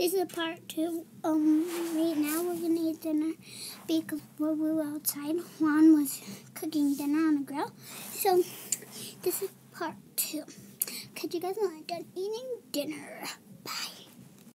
this is part two. Um, right now we're gonna eat dinner because we were outside. Juan was cooking dinner on the grill. So this is part two. Cause you guys are done eating dinner. Bye.